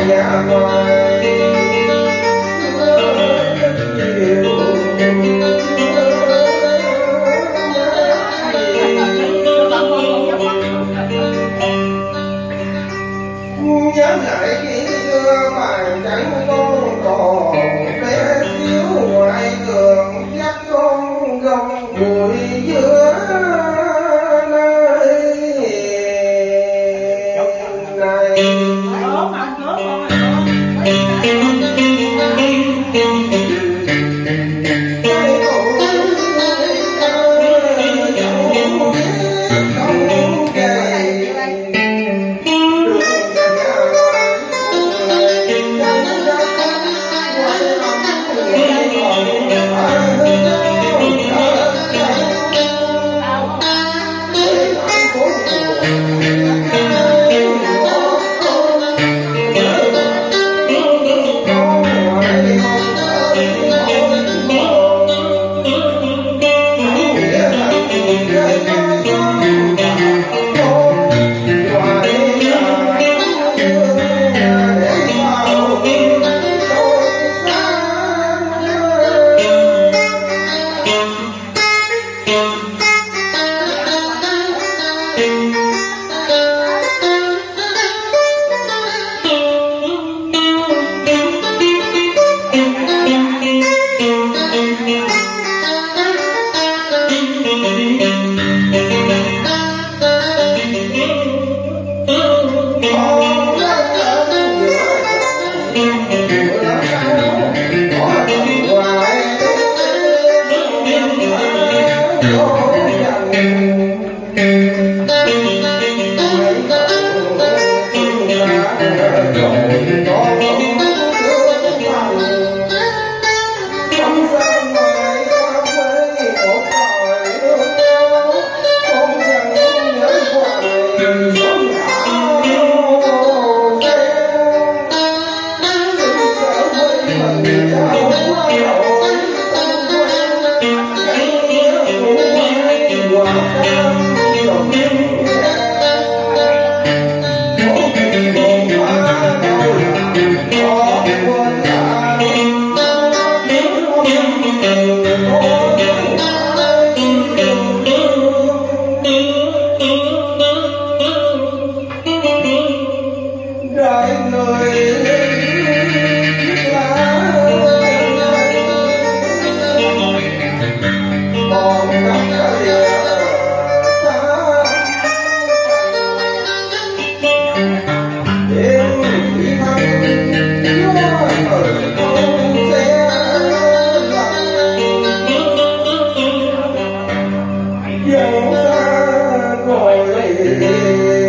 Thank you.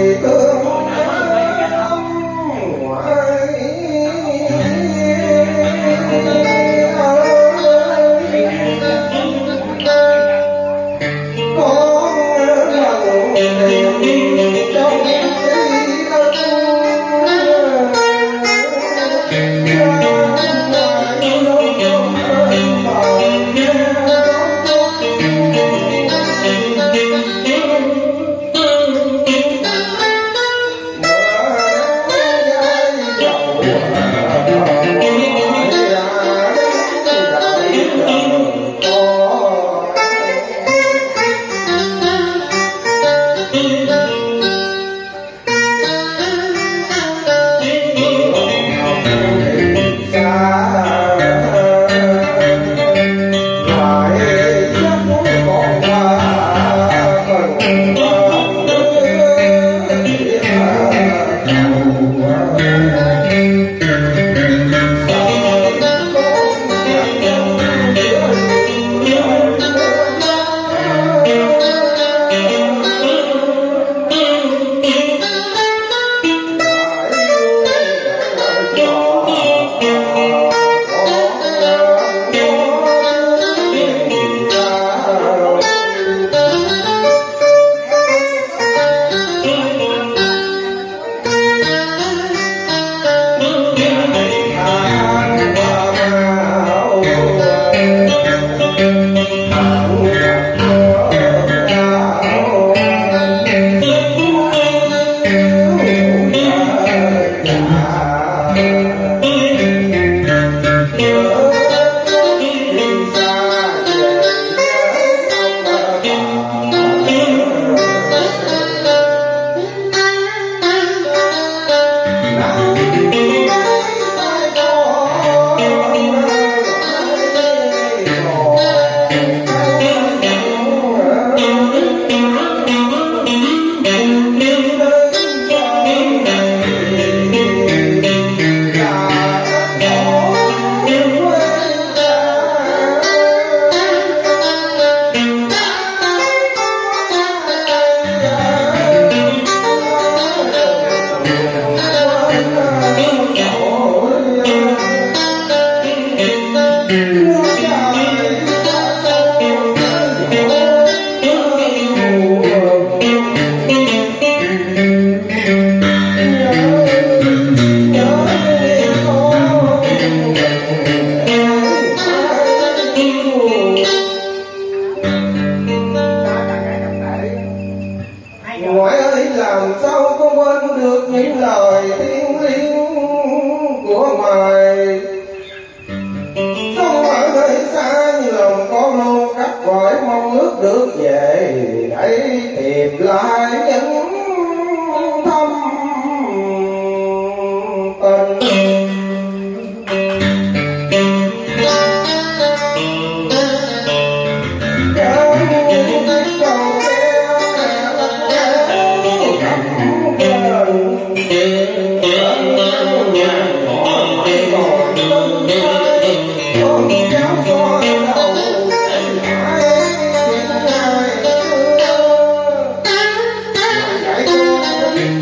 được về hãy tìm lại những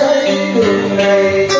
trái tim đường này.